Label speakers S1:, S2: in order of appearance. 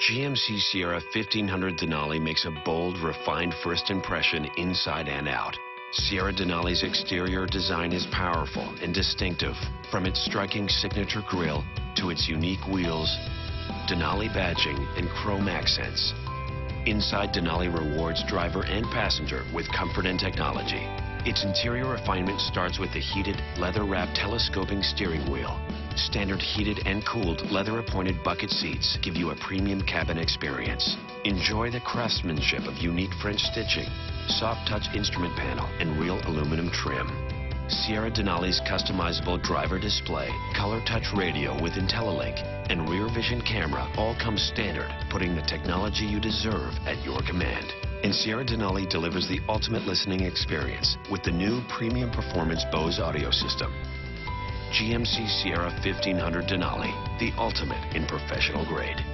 S1: GMC Sierra 1500 Denali makes a bold, refined first impression inside and out. Sierra Denali's exterior design is powerful and distinctive, from its striking signature grille to its unique wheels, Denali badging, and chrome accents. Inside Denali rewards driver and passenger with comfort and technology. Its interior refinement starts with the heated, leather-wrapped telescoping steering wheel. Standard heated and cooled leather-appointed bucket seats give you a premium cabin experience. Enjoy the craftsmanship of unique French stitching, soft touch instrument panel, and real aluminum trim. Sierra Denali's customizable driver display, color touch radio with IntelliLink, and rear vision camera all come standard, putting the technology you deserve at your command. And Sierra Denali delivers the ultimate listening experience with the new premium performance Bose audio system. GMC Sierra 1500 Denali, the ultimate in professional grade.